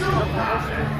Não.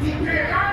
Piranha werden